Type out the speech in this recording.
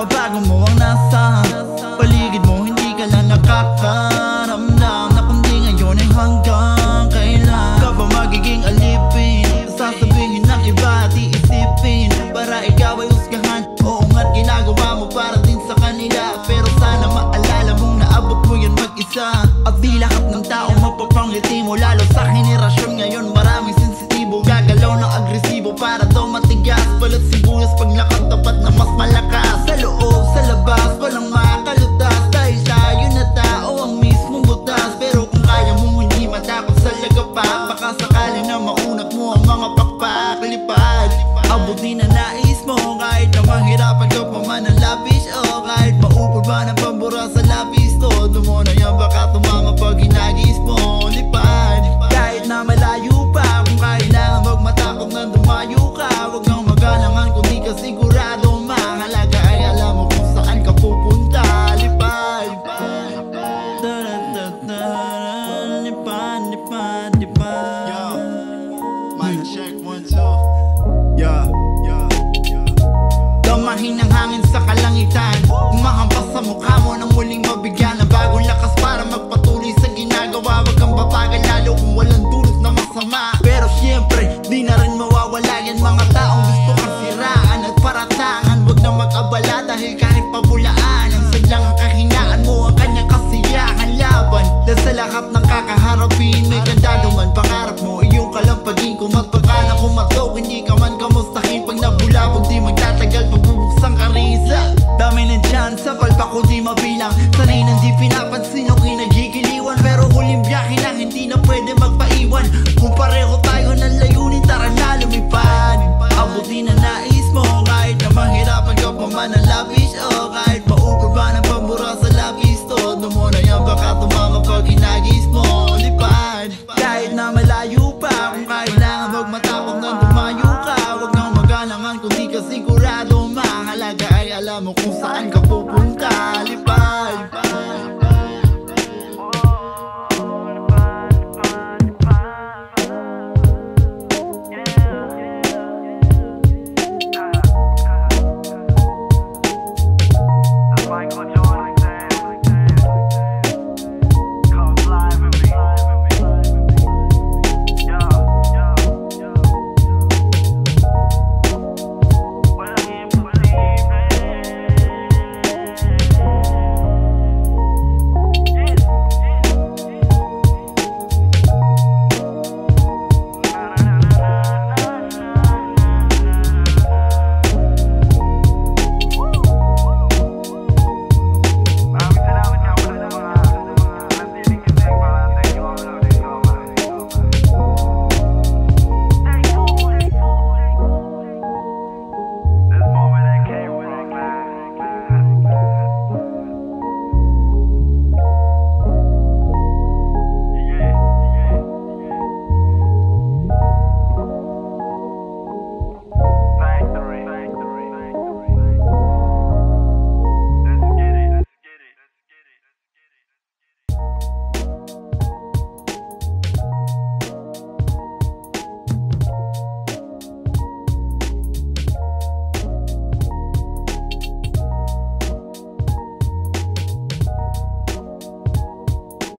mabago mo ang nasa. Paligid mo hindi ka lang nakakaramdam Na kundi ngayon ay hanggang kailan. Ka ba magiging alipin? Sasabihin ng iba at iisipin. Para ikaw ay husgahan Oo nga't ginagawa mo para din sa kanila. Pero sana maalala mong naabot mo yun mag-isa. At di lahat ng tao mapapangiti mo Lalo sa henerasyon ngayon matigas Balat sibuyas paglakad dapat na mas malakas. Sa loob, sa labas, walang makalutas Dahil tayo na tao ang mismong butas. Pero kung kaya mong hindi matakot sa lagapak Baka sakali na maunat mo ang mga papaklipad Abutin na nais mo. Kahit na mahirapan ka pa man ang lapis O kahit maupod ba ng pambura sa lapis Todo mo na yan baka tumama pag hinagis mo sa mukha mo nang muling mabigyan Ng bagong lakas para magpatuloy sa ginagawa. Huwag kang babagal lalo kung walang dulot na masama. Pero syempre, di na rin mawawala yan. Mga taong gusto kang siraan at paratangan Huwag na mag-abala dahil kahit pabulaan Ang sadyang ang kahinaan mo ang kanyang kasiyahan. Laban Dahil sa lahat ng kakaharapin May ganda duman pangarap mo Iyong kalampagin. Kung magpakala kung matok Hindi ka man kamustahin. Pag nabulabog Di magtatagal pagbubuksang karisa Dami ng tsansa, palpa ko di mabilang. Sanay nang di pinapansin o kinagigiliwan. Pero huling biyahe lang hindi na pwede magpaiwan. Kung pareho tayo ng layunin tara na lumipad. Abutin na nais mo kahit na mahirapan ka pa man ang labis. O kahit maupod ba ng pambura sa labis. Todo mo na yan baka tumama pag hinagis mo. Lipad. Kahit na malayo pa kung kailangan wag matakot na dumayo ka. Huwag nang magalangan kung di ka sigurado alam mo kung saan ka pupunta. Lipad